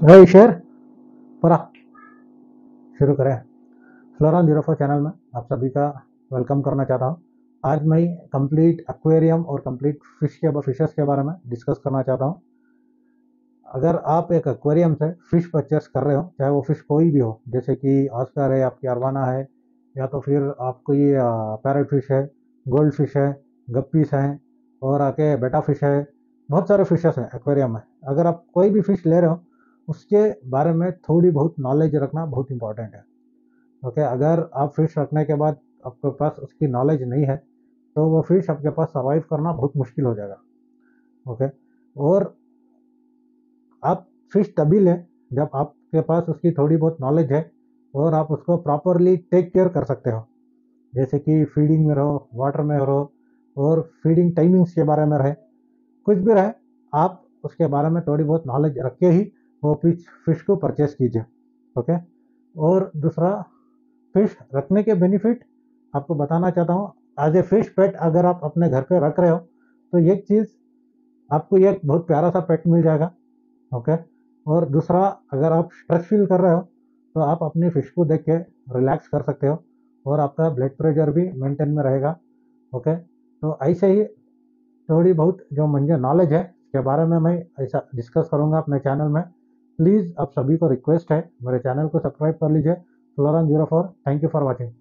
वही शेर परा। शुरू करें। फ्लोरॉन ज़ीरो फोर चैनल में आप सभी का वेलकम करना चाहता हूँ। आज मैं कंप्लीट एक्वेरियम और कंप्लीट फ़िश के फिशेस के बारे में डिस्कस करना चाहता हूँ। अगर आप एक एक्वेरियम से फ़िश परचेस कर रहे हो, चाहे वो फ़िश कोई भी हो, जैसे कि ऑस्कर है, आपकी अरवाना है, या तो फिर आपको पैरट फ़िश है, गोल्ड फ़िश है, गप्पीस हैं, और आके बेटा फ़िश है, बहुत सारे फिशेस हैं एक्वेरियम में। अगर आप कोई भी फ़िश ले रहे हो उसके बारे में थोड़ी बहुत नॉलेज रखना बहुत इंपॉर्टेंट है। ओके अगर आप फ़िश रखने के बाद आपके पास उसकी नॉलेज नहीं है तो वो फ़िश आपके पास सर्वाइव करना बहुत मुश्किल हो जाएगा। ओके और आप फ़िश तभी लें जब आपके पास उसकी थोड़ी बहुत नॉलेज है और आप उसको प्रॉपरली टेक केयर कर सकते हो। जैसे कि फीडिंग में रहो वाटर में रहो और फीडिंग टाइमिंग्स के बारे में रहे। कुछ भी रहे, आप उसके बारे में थोड़ी बहुत नॉलेज रख के ही वो फ़िश फ़िश को परचेस कीजिए, ओके? और दूसरा, फ़िश रखने के बेनिफिट आपको बताना चाहता हूँ। एज ए फ़िश पेट अगर आप अपने घर पे रख रहे हो तो एक चीज़ आपको एक बहुत प्यारा सा पेट मिल जाएगा, ओके? और दूसरा, अगर आप स्ट्रेस फील कर रहे हो तो आप अपनी फ़िश को देख के रिलैक्स कर सकते हो और आपका ब्लड प्रेशर भी मेंटेन में रहेगा, ओके? तो ऐसे ही थोड़ी बहुत जो मुझे नॉलेज है, इसके बारे में मैं ऐसा डिस्कस करूँगा अपने चैनल में। प्लीज़ आप सभी को रिक्वेस्ट है, मेरे चैनल को सब्सक्राइब कर लीजिए। फ्लोरन zero four, thank you for watching.